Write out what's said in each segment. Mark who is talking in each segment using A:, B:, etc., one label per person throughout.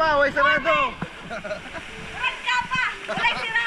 A: pa, way sarado. Red ka
B: pa, walay sira.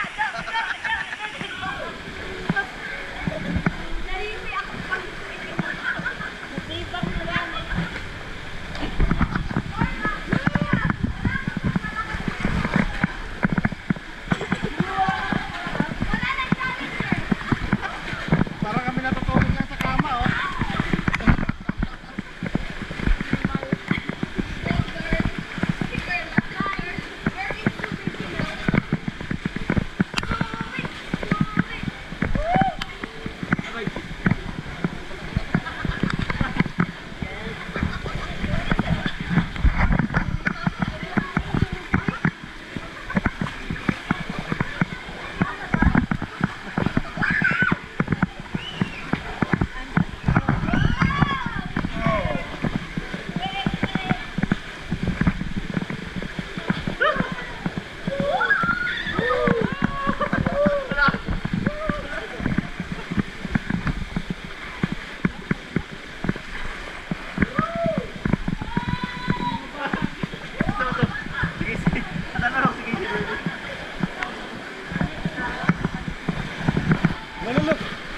A: Ano na?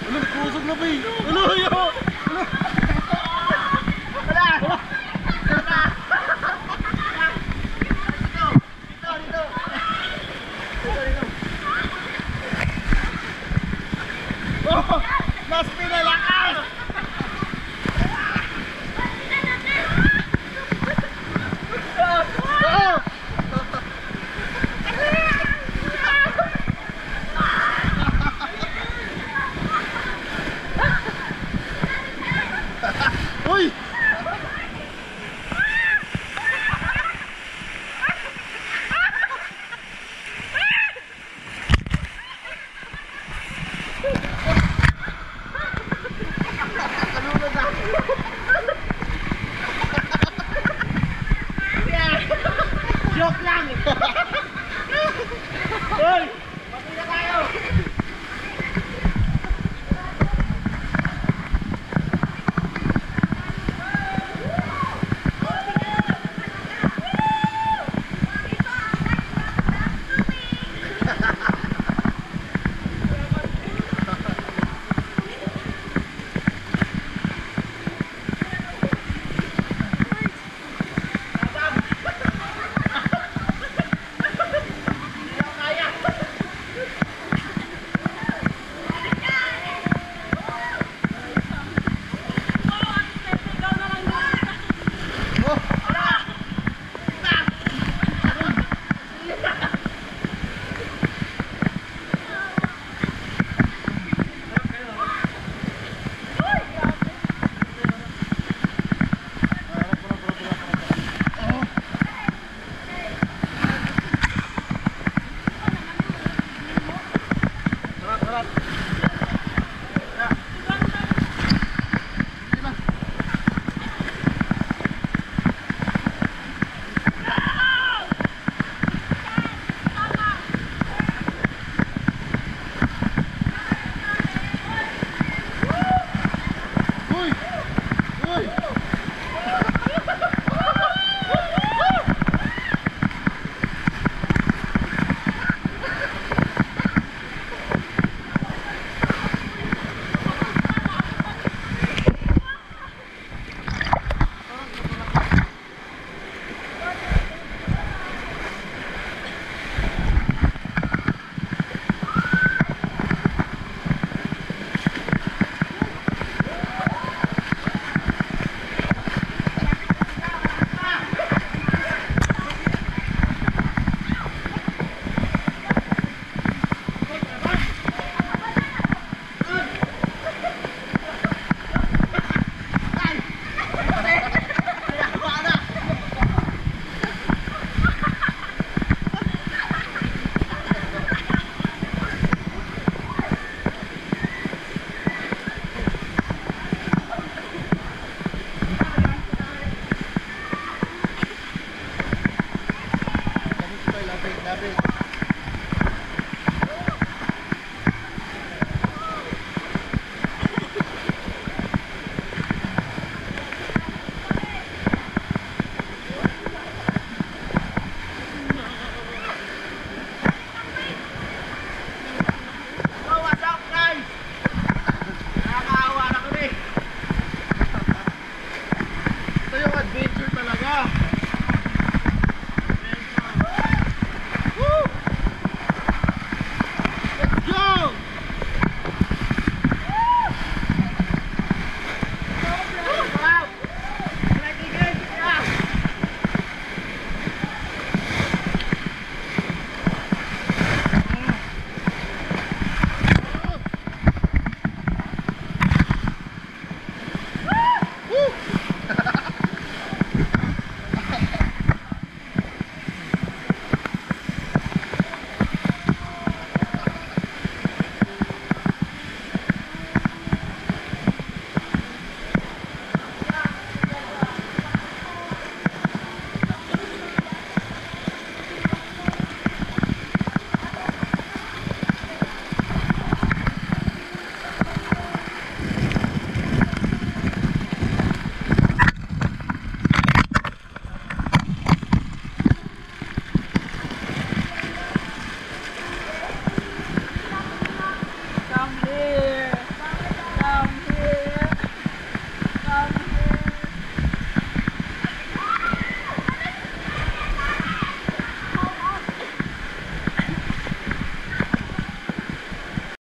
A: Ano na? Kusog na ba eh? Ano? Ano? Ha ha ha!